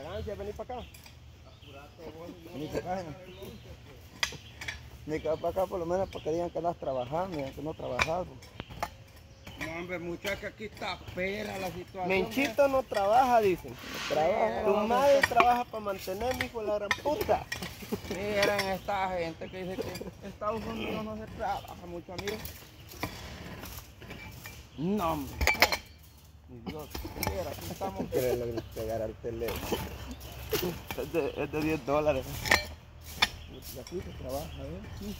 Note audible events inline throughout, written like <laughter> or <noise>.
Francia, vení para acá. Vení para acá. Vení para acá por lo menos para que digan que andas trabajando, que no trabajas. No, hombre, muchacha, aquí está pera la situación. Menchito no trabaja, dicen. Trabaja. Tu madre trabaja para mantener mi hijo de la gran puta. Miren esta gente que dice que en Estados Unidos no se trabaja mucho, amigo. No, hombre. Mi Dios, mira, aquí estamos. Le logres pegar al teléfono. Es de, es de 10 dólares. Y aquí se trabaja, ¿eh?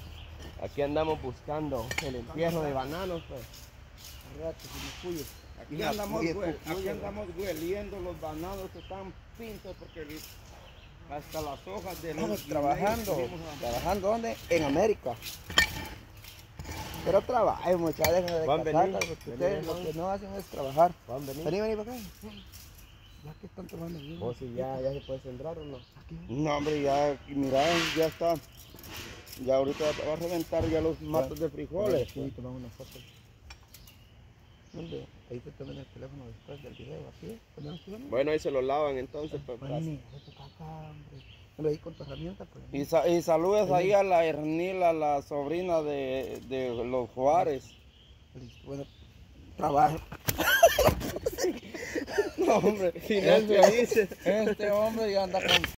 Aquí andamos buscando el entierro de bananos, pues. Rato, si me cuyo. Aquí andamos, aquí andamos hueliendo los bananos que están pintos porque hasta las hojas de Estamos los trabajando. tuvimos a- ¿Trabajando dónde? En América. Pero trabajen, muchachos, de casaca, porque Vení, ustedes lo que no hacen es trabajar. Juan, vení. Vení, vení para acá. Ya que están tomando bien. O si ya, ya se puede sembrar o no. Aquí. No, hombre, ya, mira, ya está. Ya ahorita va a reventar ya los matos de frijoles. Sí, tomamos una foto. ¿Dónde? Ahí te toman el teléfono después del video, aquí. Bueno, ahí se lo lavan entonces. Pues, para acá, hombre. Ponlo ahí con tu herramienta, pues. Y, sa- y saludos ahí a la Ernila, la sobrina de, de los Juárez. Listo, bueno, trabajo. <laughs> No, hombre, dice. este hombre ya anda con